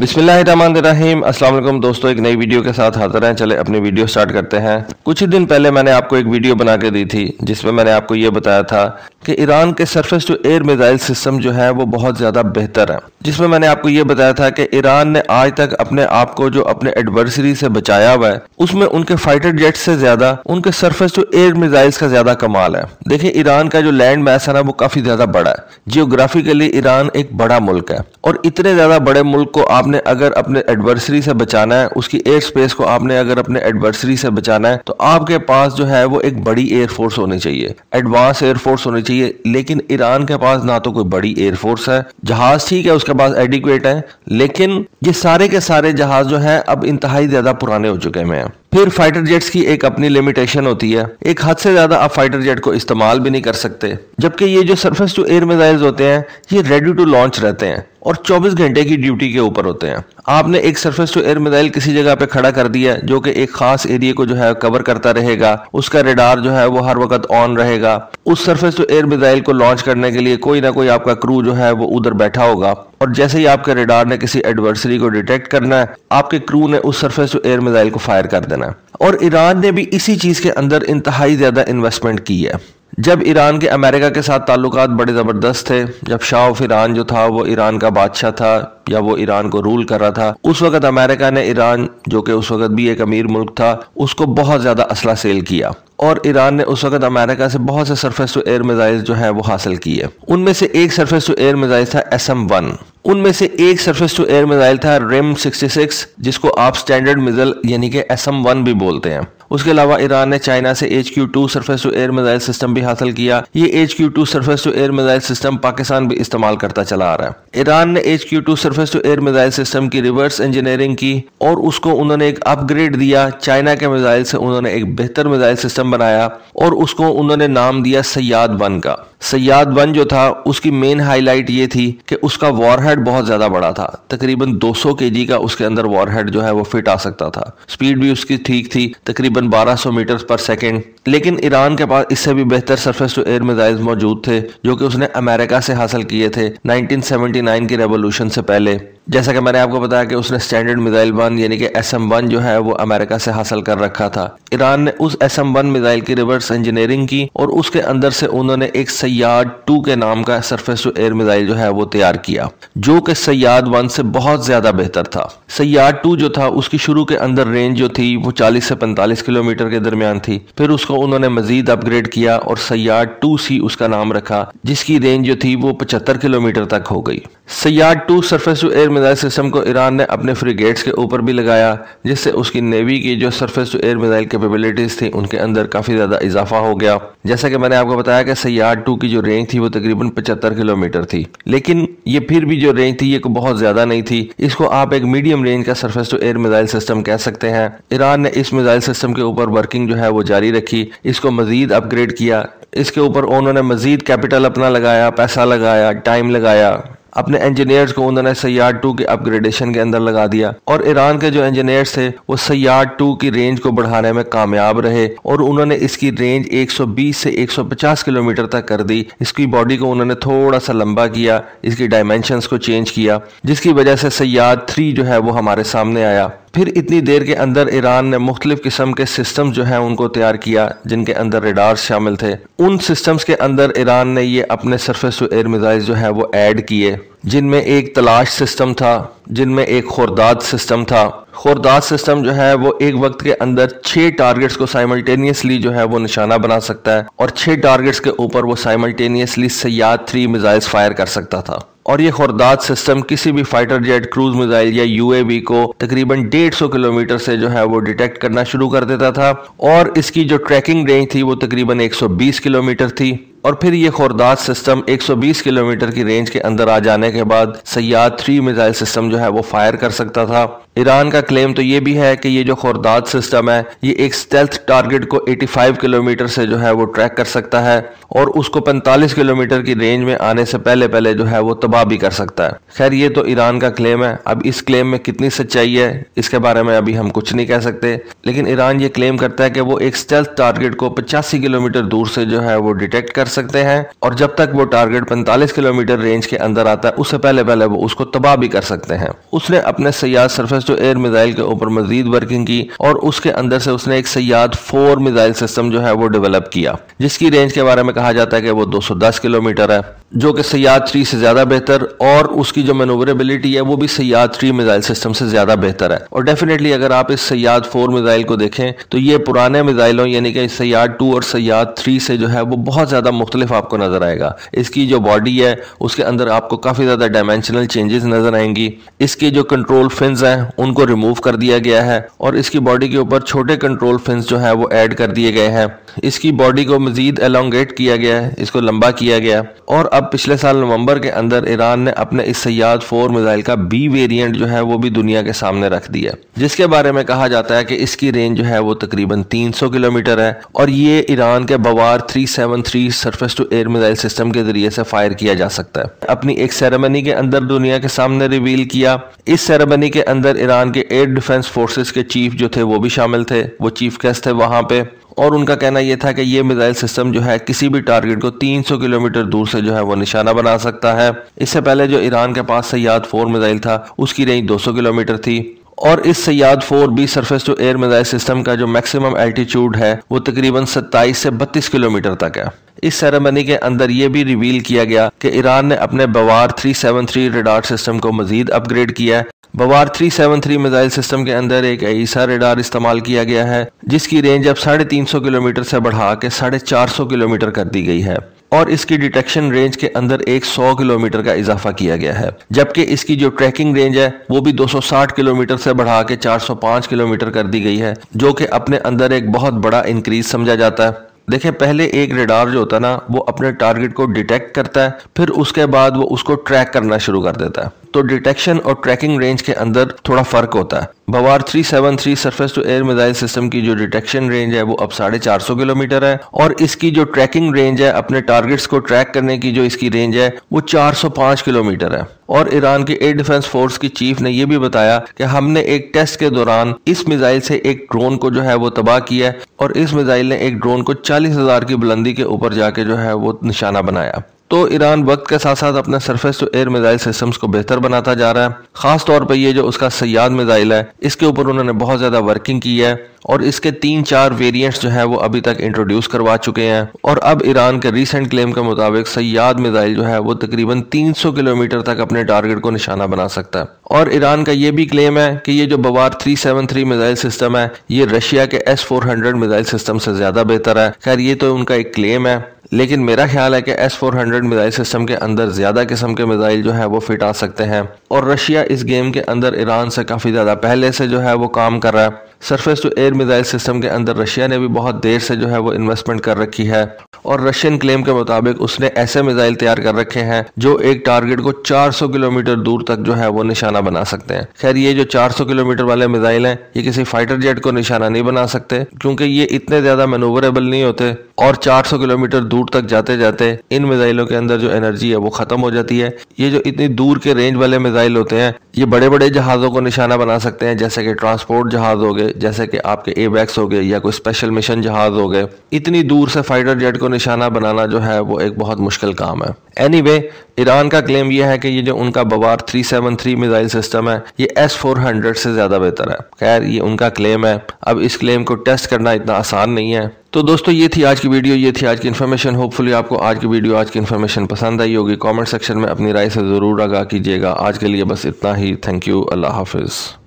बिस्मिल्लाहिर्रहमानिर्रहीम। अस्सलाम वालेकुम दोस्तों, एक नई वीडियो के साथ हाजिर हैं। चले अपनी वीडियो स्टार्ट करते हैं। कुछ ही दिन पहले मैंने आपको एक वीडियो बना के दी थी, जिसमें मैंने आपको ये बताया था कि ईरान के surface to air missile system जो है, वो बहुत ज़्यादा बेहतर है। जिसमें मैंने आपको ये बताया था कि ईरान ने आज तक अपने आप को जो अपने एडवर्सरी से बचाया हुआ है, उसमें उनके फाइटर जेट से ज़्यादा, उनके सरफेस टू एयर मिसाइल्स का ज़्यादा कमाल है। देखिए, ईरान का जो लैंड मैस है ना, वो काफ़ी ज़्यादा बड़ा है। जियोग्राफिकली ईरान एक बड़ा मुल्क है। और इतने ज़्यादा बड़े मुल्क को आपने अगर अपने एडवर्सरी से बचाना है, उसकी एयर स्पेस को आपने अगर अपने एडवर्सरी से बचाना है तो आपके पास जो है वो एक बड़ी एयरफोर्स होनी चाहिए। एडवांस एयरफोर्स होनी चाहिए, लेकिन ईरान के पास ना तो कोई बड़ी एयरफोर्स है। जहाज़ ठीक है, उसके पास एडिक्वेट है, लेकिन ये सारे के सारे जहाज़ जो है, अब इंतहाई ज़्यादा पुराने हो चुके हैं। फिर फाइटर जेट्स की एक अपनी लिमिटेशन होती है। एक हद से ज़्यादा आप फाइटर जेट को इस्तेमाल भी नहीं कर सकते, जबकि ये जो सरफेस टू एयर मिसाइल्स होते हैं, ये रेडी टू लॉन्च रहते हैं। और 24 घंटे की ड्यूटी के ऊपर होते हैं। आपने एक सरफेस टू एयर मिसाइल किसी जगह पे खड़ा कर दिया, जो कि एक खास एरिया को जो है कवर करता रहेगा। उसका रेडार जो है वो हर वक्त ऑन रहेगा। उस सरफेस टू एयर मिसाइल को लॉन्च करने के लिए कोई ना कोई आपका क्रू जो है वो उधर बैठा होगा। और जैसे ही आपके रेडार ने किसी एडवर्सरी को डिटेक्ट करना है, आपके क्रू ने उस सरफेस टू एयर मिसाइल को फायर कर देना है। और ईरान ने भी इसी चीज़ के अंदर इंतहाई ज़्यादा इन्वेस्टमेंट की है। जब ईरान के अमेरिका के साथ ताल्लुकात बड़े ज़बरदस्त थे, जब शाह ऑफ़ ईरान जो था, वो ईरान का बादशाह था, या वो ईरान को रूल कर रहा था, उस वक्त अमेरिका ने ईरान, जो कि उस वक्त भी एक अमीर मुल्क था, उसको बहुत ज़्यादा असला सेल किया। और ईरान ने उस वक्त अमेरिका से बहुत से सरफेस टू एयर मिसाइल जो है, वो हासिल किए। उनमें से एक सरफेस टू एयर मिसाइल था एस एम वन उनमें से एक सरफेस टू एयर मिसाइल था रिम 66 जिसको आप स्टैंडर्ड मिसाइल यानी कि एस एम वन भी बोलते हैं। उसके अलावा ईरान ने चाइना से H Q two surface to air missile system भी हासिल किया। ये H Q two surface to air missile system Pakistan भी इस्तेमाल करता चला आ रहा है। ईरान ने H Q two surface to air missile system की रिवर्स इंजीनियरिंग की और उसको उन्होंने एक अपग्रेड दिया। चाइना के मिसाइल से उन्होंने एक बेहतर मिसाइल सिस्टम बनाया और उसको उन्होंने नाम दिया सयाद वन का। सयाद वन जो था, उसकी मेन हाईलाइट ये थी कि उसका वॉरहेड बहुत ज़्यादा बड़ा था। तकरीबन 200 केजी का उसके अंदर वॉरहेड जो है वो फिट आ सकता था। स्पीड भी उसकी ठीक थी। तकरीबन 1200 मीटर पर सेकेंड। लेकिन ईरान के पास इससे भी बेहतर सरफेस टू एयर मिजाइल मौजूद थे, जो कि उसने अमेरिका से हासिल किए थे 1979 की रेवोल्यूशन से पहले। जैसा कि मैंने आपको बताया कि उसने स्टैंडर्ड मिसाइल वन यानी कि एस एम वन जो है, वो अमेरिका से हासिल कर रखा था। ईरान ने उस एस एम वन मिसाइल की रिवर्स इंजीनियरिंग की और उसके अंदर से उन्होंने एक सयाद टू के नाम का सरफेस टू एयर मिसाइल जो है, वो तैयार किया, जो कि सयाद वन से बहुत ज़्यादा बेहतर था। सयाद टू जो था, उसकी शुरू के अंदर रेंज जो थी, वो चालीस से पैंतालीस किलोमीटर के दरमियान थी। फिर उसको उन्होंने मजीद अपग्रेड किया और सयाद टू सी उसका नाम रखा, जिसकी रेंज जो थी, वो पचहत्तर किलोमीटर तक हो गई। Sayyad two surface to air missile system को ईरान ने अपने फ्रिगेट्स के ऊपर भी लगाया, जिससे उसकी नेवी की जो surface to air missile capabilities थी, उनके अंदर काफ़ी ज़्यादा इजाफा हो गया। जैसा कि मैंने आपको बताया कि सयाद टू की जो रेंज थी, वो तकरीबन पचहत्तर किलोमीटर थी। लेकिन ये फिर भी जो रेंज थी, ये बहुत ज़्यादा नहीं थी। इसको आप एक मीडियम रेंज का surface to air missile system कह सकते हैं। ईरान ने इस मिसाइल सिस्टम के ऊपर वर्किंग जो है, वो जारी रखी। इसको मजीद अपग्रेड किया। इसके ऊपर उन्होंने मजीद कैपिटल अपना लगाया, पैसा लगाया टाइम लगाया। अपने इंजीनियर्स को उन्होंने सयाद टू के अपग्रेडेशन के अंदर लगा दिया। और ईरान के जो इंजीनियर्स थे, वो सयाद टू की रेंज को बढ़ाने में कामयाब रहे और उन्होंने इसकी रेंज 120 से 150 किलोमीटर तक कर दी। इसकी बॉडी को उन्होंने थोड़ा सा लंबा किया, इसकी डायमेंशंस को चेंज किया, जिसकी वजह से सयाद थ्री जो है, वो हमारे सामने आया। फिर इतनी देर के अंदर ईरान ने मुख्तलिफ़ किस्म के सिस्टम जो है उनको तैयार किया, जिनके अंदर रेडार शामिल थे। उन सिस्टम्स के अंदर ईरान ने ये अपने सरफेस टू एयर मिज़ाइल जो है वो ऐड किए, जिनमें एक तलाश सिस्टम था, जिनमें एक खुरदाद सिस्टम था। खुरदाद सिस्टम जो है वो एक वक्त के अंदर छह टारगेट्स को साइमल्टेनियसली जो है वो निशाना बना सकता है और छह टारगेट्स के ऊपर वो simultaneously Sayyad three missiles fire कर सकता था। और ये खुरदाद सिस्टम किसी भी फाइटर जेट क्रूज मिसाइल या यूएवी को तकरीबन 150 किलोमीटर से जो है वो डिटेक्ट करना शुरू कर देता था और इसकी जो ट्रैकिंग रेंज थी वो तकरीबन 120 किलोमीटर थी। और फिर ये खुरदाद सिस्टम 120 किलोमीटर की रेंज के अंदर आ जाने के बाद सयाद थ्री मिसाइल सिस्टम जो है वो फायर कर सकता था। ईरान का क्लेम तो ये भी है कि ये जो खुरदाद सिस्टम है, ये एक स्टेल्थ टारगेट को 85 किलोमीटर से जो है वो ट्रैक कर सकता है और उसको 45 किलोमीटर की रेंज में आने से पहले पहले जो है वो तबाह भी कर सकता है। खैर, ये तो ईरान का क्लेम है। अब इस क्लेम में कितनी सच्चाई है, इसके बारे में अभी हम कुछ नहीं कह सकते। लेकिन ईरान ये क्लेम करता है कि वो एक स्टेल्थ टारगेट को पचासी किलोमीटर दूर से जो है वो डिटेक्ट कर सकते हैं और जब तक वो टारगेट 45 किलोमीटर रेंज के अंदर आता है, उससे पहले पहले वो उसको तबाह भी कर सकते हैं। उसने अपने Sayyad surface to air missile के ऊपर मजीद वर्किंग की और उसके अंदर से उसने एक सयाद फोर मिसाइल सिस्टम जो है वो डेवलप किया। जिसकी रेंज के बारे में कहा जाता है कि वो 210 किलोमीटर है। जो कि सयाद थ्री से ज़्यादा बेहतर और उसकी जो मनोवरेबिलिटी है, वो भी सयाद थ्री मिसाइल सिस्टम से ज़्यादा बेहतर है। और डेफिनेटली अगर आप इस सयाद फोर मिसाइल को देखें तो ये पुराने मिज़ाइलों यानी कि सयाद टू और सयाद थ्री से जो है, वो बहुत ज़्यादा मुख्तलिफ़ आपको नज़र आएगा। इसकी जो बॉडी है, उसके अंदर आपको काफ़ी ज़्यादा डायमेंशनल चेंजेस नज़र आएँगी। इसके जो कंट्रोल फिन्स हैं, उनको रिमूव कर दिया गया है और इसकी बॉडी के ऊपर छोटे कंट्रोल फिन्स जो है, वो ऐड कर दिए गए हैं। इसकी बॉडी को मजीद एलोंगेट किया गया है, इसको लंबा किया गया और अब पिछले साल नवंबर के अंदर ईरान ने अपने इस सयाद फोर मिसाइल का बी वेरिएंट जो है वो भी दुनिया के सामने रख दिया जिसके बारे में कहा जाता है कि इसकी रेंज जो है वो तकरीबन 300 किलोमीटर है और ये ईरान के Bavar 373 surface to air missile system के ज़रिए से फायर किया जा सकता है। अपनी एक सेरेमनी के अंदर दुनिया के सामने रिवील किया। इस सेरेमनी के अंदर ईरान के एयर डिफेंस फोर्सेज के चीफ जो थे वो भी शामिल थे। वो चीफ गेस्ट थे वहाँ पे। और उनका कहना यह था कि ये मिसाइल सिस्टम जो है किसी भी टारगेट को 300 किलोमीटर दूर से जो है वो निशाना बना सकता है। इससे पहले जो ईरान के पास सयाद फोर मिसाइल था, उसकी रेंज 200 किलोमीटर थी। और इस Sayyad four B surface to air missile system का जो मैक्सिमम एल्टीट्यूड है, वो तकरीबन 27 से 32 किलोमीटर तक है। इस सेरेमनी के अंदर ये भी रिवील किया गया कि ईरान ने अपने बवार 373 रेडार सिस्टम को मजीद अपग्रेड किया है। बवार 373 मिसाइल सिस्टम के अंदर एक ऐसा रेडार इस्तेमाल किया गया है, जिसकी रेंज अब साढ़े तीन सौ किलोमीटर से बढ़ा के साढ़े चार सौ किलोमीटर कर दी गई है। और इसकी डिटेक्शन रेंज के अंदर एक सौ किलोमीटर का इजाफा किया गया है। जबकि इसकी जो ट्रैकिंग रेंज है, वो भी 260 किलोमीटर से बढ़ा के 405 किलोमीटर कर दी गई है, जो कि अपने अंदर एक बहुत बड़ा इंक्रीज समझा जाता है। देखिए पहले एक रेडार जो होता है ना, वो अपने टारगेट को डिटेक्ट करता है, फिर उसके बाद वो उसको ट्रैक करना शुरू कर देता है। तो डिटेक्शन और ट्रैकिंग रेंज के अंदर थोड़ा फ़र्क होता है। Bavar 373 surface to air missile system की जो डिटेक्शन रेंज है, वो अब साढ़े चार सौ किलोमीटर है, और इसकी जो ट्रैकिंग रेंज है, अपने टारगेट्स को ट्रैक करने की जो इसकी रेंज है, वो 405 किलोमीटर है। और ईरान के एयर डिफेंस फोर्स की चीफ ने यह भी बताया कि हमने एक टेस्ट के दौरान इस मिसाइल से एक ड्रोन को जो है वो तबाह किया है और इस मिसाइल ने एक ड्रोन को चालीस हज़ार की बुलंदी के ऊपर जाके जो है वो निशाना बनाया। तो ईरान वक्त के साथ साथ अपने surface to air missile systems को बेहतर बनाता जा रहा है। खास तौर पर ये जो उसका सयाद मिजाइल है, इसके ऊपर उन्होंने बहुत ज़्यादा वर्किंग की है और इसके तीन चार वेरिएंट्स जो है वो अभी तक इंट्रोड्यूस करवा चुके हैं। और अब ईरान के रीसेंट क्लेम के मुताबिक सयाद मिजाइल जो है वो तकरीबन 300 किलोमीटर तक अपने टारगेट को निशाना बना सकता है। और ईरान का ये भी क्लेम है कि ये जो बवार 373 मिसाइल सिस्टम है, ये रशिया के एस फोर मिसाइल सिस्टम से ज़्यादा बेहतर है। खैर, ये तो उनका एक क्लेम है, लेकिन मेरा ख्याल है कि S four hundred missile system के अंदर ज़्यादा किस्म के मिसाइल जो है, वो फिट आ सकते हैं। और रशिया इस गेम के अंदर ईरान से काफ़ी ज़्यादा पहले से जो है, वो काम कर रहा है। Surface to air missile system के अंदर रशिया ने भी बहुत देर से जो है, वो इन्वेस्टमेंट कर रखी है। और रशियन क्लेम के मुताबिक उसने ऐसे मिसाइल तैयार कर रखे हैं, जो एक टारगेट को 400 किलोमीटर दूर तक जो है, वो निशाना बना सकते हैं। खैर ये जो 400 किलोमीटर वाले मिसाइल हैं ये किसी फाइटर जेट को निशाना नहीं बना सकते क्योंकि ये इतने ज़्यादा मनोवरेबल नहीं होते और 400 किलोमीटर दूर तक जाते जाते इन मिसाइलों के अंदर जो एनर्जी है वो खत्म हो जाती है। ये जो इतनी दूर के रेंज वाले मिसाइल होते हैं ये बड़े बड़े जहाज़ों को निशाना बना सकते हैं जैसे कि ट्रांसपोर्ट जहाज़ हो गए जैसे कि आपके ए बैक्स हो गए या कोई स्पेशल मिशन जहाज़ हो गए। इतनी दूर से फाइटर जेट को निशाना बनाना जो है वो एक बहुत मुश्किल काम है। एनी anyway, ईरान का क्लेम यह है कि ये जो उनका बवार 373 मिसाइल सिस्टम है, ये एस फोर हंड्रेड से ज़्यादा बेहतर है। खैर, ये उनका क्लेम है। अब इस क्लेम को टेस्ट करना इतना आसान नहीं है। तो दोस्तों, ये थी आज की वीडियो ये थी आज की इन्फॉर्मेशन होपफुली आपको आज की वीडियो आज की इन्फॉर्मेशन पसंद आई होगी। कमेंट सेक्शन में अपनी राय से ज़रूर आगा कीजिएगा। आज के लिए बस इतना ही। थैंक यू अल्लाह हाफिज़।